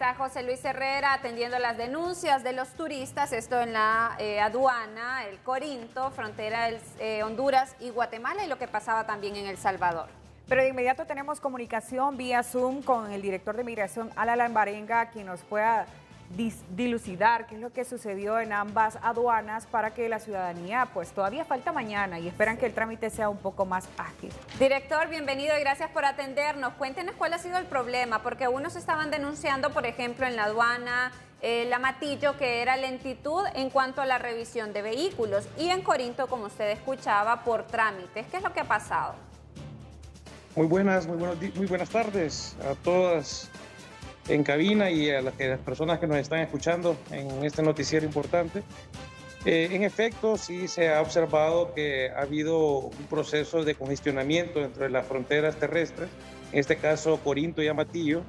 Está José Luis Herrera atendiendo las denuncias de los turistas, esto en la eh, aduana, el Corinto, frontera el, eh, Honduras y Guatemala y lo que pasaba también en El Salvador. Pero de inmediato tenemos comunicación vía Zoom con el director de migración, Alan Barenga, quien nos pueda dilucidar qué es lo que sucedió en ambas aduanas para que la ciudadanía, pues todavía falta mañana y esperan que el trámite sea un poco más ágil. Director, bienvenido y gracias por atendernos. Cuéntenos cuál ha sido el problema, porque unos estaban denunciando, por ejemplo, en la aduana, el Amatillo, que era lentitud en cuanto a la revisión de vehículos y en Corinto, como usted escuchaba, por trámites. ¿Qué es lo que ha pasado? Muy buenas, muy, muy buenas tardes a todas en cabina y a las, personas que nos están escuchando en este noticiero importante. Eh, en efecto, sí se ha observado que ha habido un proceso de congestionamiento dentro de las fronteras terrestres, en este caso Corinto y Amatillo,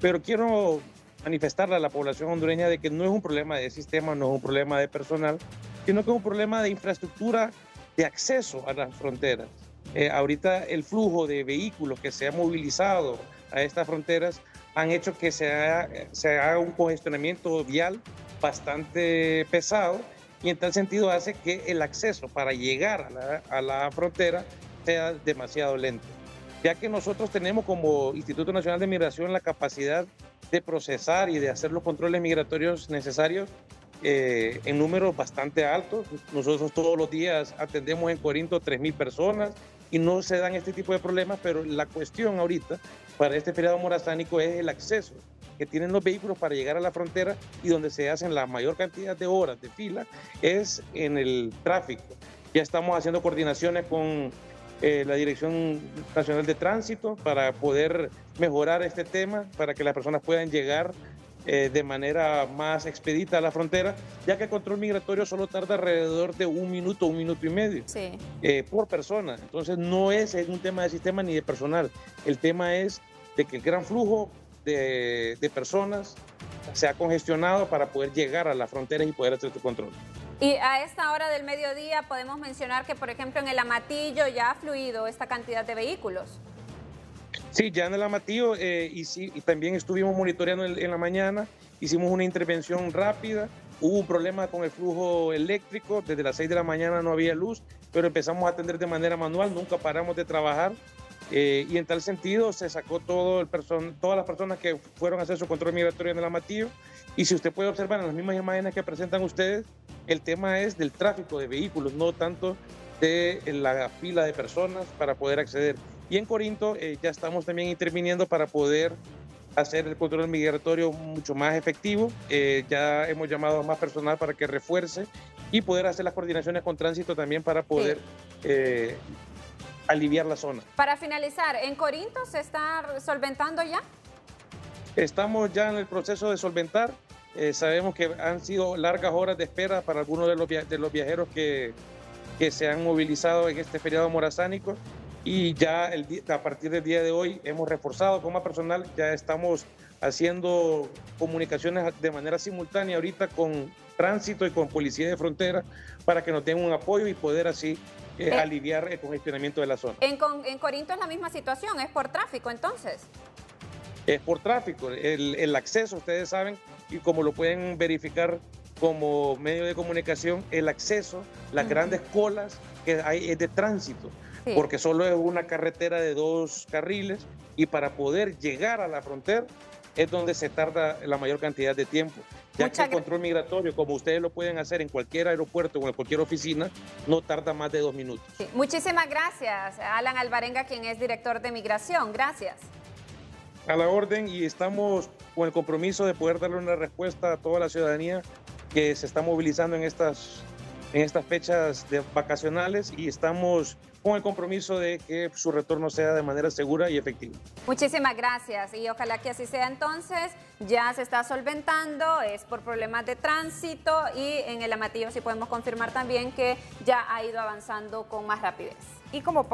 pero quiero manifestarle a la población hondureña de que no es un problema de sistema, no es un problema de personal, sino que es un problema de infraestructura de acceso a las fronteras. Eh, ahorita el flujo de vehículos que se ha movilizado a estas fronteras han hecho que se haga, se haga un congestionamiento vial bastante pesado y en tal sentido hace que el acceso para llegar a la, a la, frontera sea demasiado lento, ya que nosotros tenemos como Instituto Nacional de Migración la capacidad de procesar y de hacer los controles migratorios necesarios eh, en números bastante altos. Nosotros todos los días atendemos en Corinto 3.000 personas y no se dan este tipo de problemas, pero la cuestión ahorita para este feriado morazánico es el acceso que tienen los vehículos para llegar a la frontera y donde se hacen la mayor cantidad de horas de fila es en el tráfico. Ya estamos haciendo coordinaciones con eh, la Dirección Nacional de Tránsito para poder mejorar este tema, para que las personas puedan llegar eh, de manera más expedita a la frontera, ya que el control migratorio solo tarda alrededor de un minuto, un minuto y medio eh, por persona. Entonces no es, un tema de sistema ni de personal. El tema es de que el gran flujo de, personas se ha congestionado para poder llegar a las fronteras y poder hacer su control. Y a esta hora del mediodía podemos mencionar que, por ejemplo, en el Amatillo ya ha fluido esta cantidad de vehículos. Sí, ya en el Amatillo eh, y, sí, y también estuvimos monitoreando en, la mañana, hicimos una intervención rápida, hubo un problema con el flujo eléctrico, desde las 6 de la mañana no había luz, pero empezamos a atender de manera manual, nunca paramos de trabajar eh, y en tal sentido se sacó todo el todas las personas que fueron a hacer su control migratorio en el Amatillo y si usted puede observar en las mismas imágenes que presentan ustedes, el tema es del tráfico de vehículos, no tanto de la fila de personas para poder acceder. Y en Corinto eh, ya estamos también interviniendo para poder hacer el control migratorio mucho más efectivo. Eh, ya hemos llamado a más personal para que refuerce y poder hacer las coordinaciones con tránsito también para poder eh, aliviar la zona. Para finalizar, ¿en Corinto se está solventando ya? Estamos ya en el proceso de solventar. sabemos que han sido largas horas de espera para algunos de los, de los viajeros que, que se han movilizado en este feriado morazánico y ya el, a partir del día de hoy hemos reforzado como personal, ya estamos haciendo comunicaciones de manera simultánea ahorita con tránsito y con policía de frontera para que nos den un apoyo y poder así eh, eh, aliviar el congestionamiento de la zona. En, en, Corinto es la misma situación, es por tráfico entonces. Es por tráfico, el, el acceso, ustedes saben, y como lo pueden verificar como medio de comunicación, el acceso, las grandes colas que hay es de tránsito porque solo es una carretera de dos carriles y para poder llegar a la frontera es donde se tarda la mayor cantidad de tiempo. Ya que el control migratorio, como ustedes lo pueden hacer en cualquier aeropuerto o en cualquier oficina, no tarda más de dos minutos. Muchísimas gracias, Alan Alvarenga, quien es director de migración. Gracias. A la orden y estamos con el compromiso de poder darle una respuesta a toda la ciudadanía que se está movilizando en estas, en estas fechas de vacacionales y estamos con el compromiso de que su retorno sea de manera segura y efectiva. Muchísimas gracias y ojalá que así sea entonces. Ya se está solventando, es por problemas de tránsito y en el Amatillo sí podemos confirmar también que ya ha ido avanzando con más rapidez. Y como